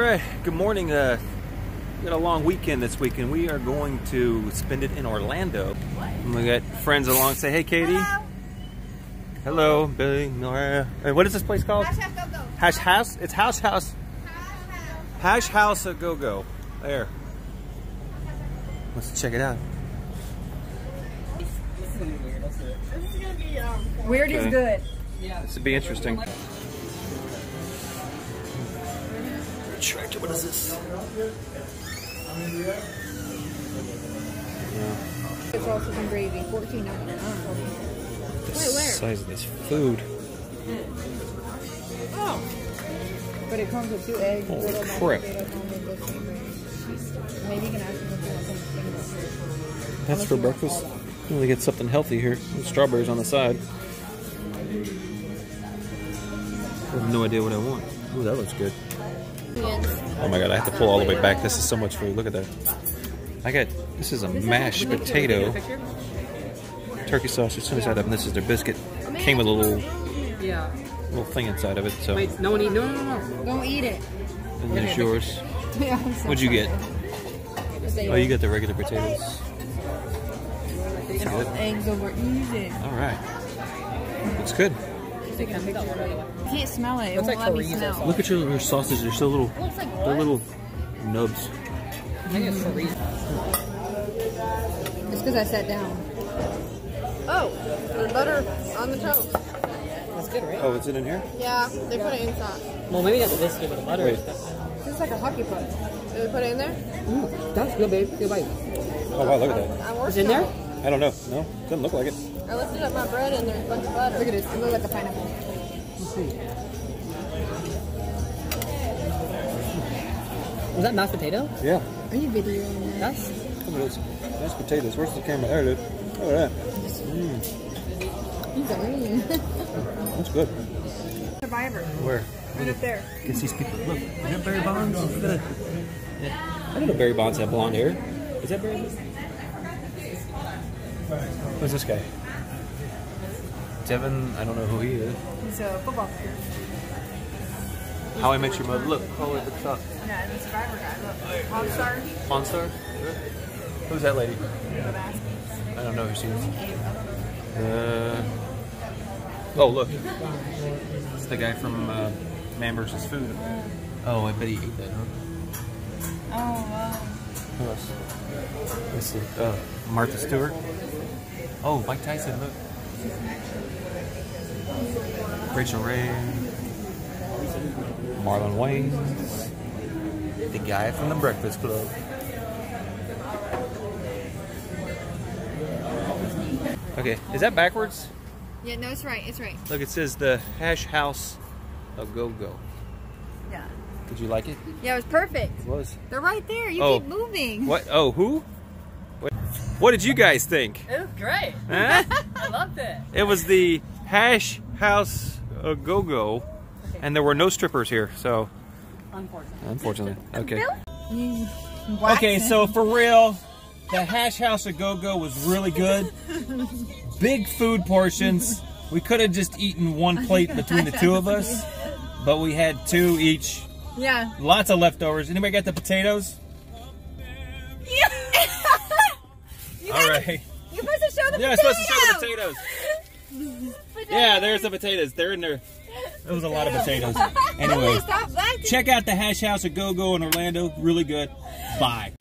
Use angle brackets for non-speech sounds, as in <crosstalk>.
Good morning. Uh, got a long weekend this weekend. We are going to spend it in Orlando. And we got friends along. Say, hey, Katie. Hello. Hello, Billy. Nora. Uh, what is this place called? Hash House Go Go. Hash House. It's House House. Hash House a Go Go. There. Let's check it out. This is gonna be um. Weird Okay. is good. This would be interesting. Tractor, what is this? Yeah. It's also some gravy. Fourteen ninety nine. The Wait, where? size of this food. Oh. But it comes with two eggs, Holy little crap. potatoes, almond, biscuit, bread. Maybe you can ask them if they want something single. That's for breakfast. You really get something healthy here. With strawberries on the side. I have no idea what I want. Ooh, that looks good. Oh my god, I have to pull all the way back. This is so much food. Look at that. I got this is a mashed potato, turkey sausage, sunny side up, and this is their biscuit. Came with a little Yeah. little thing inside of it. So, Wait, no one eat. No, no, no, no. Don't eat it. and there's yours. <laughs> Yeah, so What'd you get? sorry. Oh, you got the regular potatoes. That's eggs over easy. All right, looks good. You can't smell it. It Looks won't like let me smell. sauce. Look at your, your sausages. They're so little. Looks like They're little nubs. I think it's chorizo. It's because I sat down. Oh, there's butter on the toast. That's good, right? Oh, is it in here? Yeah, they put it inside. Well, maybe not the biscuit, but the butter Wait. and stuff. It's like a hockey puck. Did they put it in there? Mm, that's good, babe. Good bite. Oh wow, look at that. I worked Is it in on there? It. I don't know. No, doesn't look like it. I lifted up my bread and there's a bunch of butter. Look at this. It looks like a pineapple. Let's see. Was that mashed potato? Yeah. Are you videoing that? That's. Look at those mashed potatoes. Where's the camera? There it is. Look at that. Mm, He's already. <laughs> that's good. Survivor. Where? Right up there. Can see people. Look, is that Barry Bonds? <laughs> Look at that. Yeah. I don't know Barry Bonds had blonde hair. Is that Barry? Who's this guy? Devin. I don't know who he is. He's a football player. How I Met Your Mother. Look, way at the top. Yeah, the Survivor guy. Look. All star. Who's that lady? I don't know who she is. Uh, oh, look. It's the guy from uh, Man vs. Food. Oh, I bet he ate that, huh? Oh, wow. Who else? Let's see. Uh, Martha Stewart. Oh, Mike Tyson, look. Rachael Ray. Marlon Wayans. The guy from the Breakfast Club. Okay, is that backwards? Yeah, no, it's right. It's right. Look, it says the Hash House a Go Go. Yeah. Did you like it? Yeah, it was perfect. It was. They're right there. You Oh. keep moving. What? Oh, who? What, what did you guys think? It was great. Huh? <laughs> I loved it. It was the Hash House uh, a Go Go, and there were no strippers here, so Unfortunately. unfortunately. Okay. What? Okay, so for real, the <laughs> Hash House a Go Go was really good. Big food portions. We could have just eaten one plate between the two of us, but we had two each. Yeah. Lots of leftovers. Anybody got the potatoes? You All right. You're supposed to show the Yeah, I'm supposed to show the potatoes. <laughs> Yeah, there's the potatoes. They're in there. There was a lot of potatoes. <laughs> Anyway, check out the Hash House at Go Go in Orlando. Really good. Bye.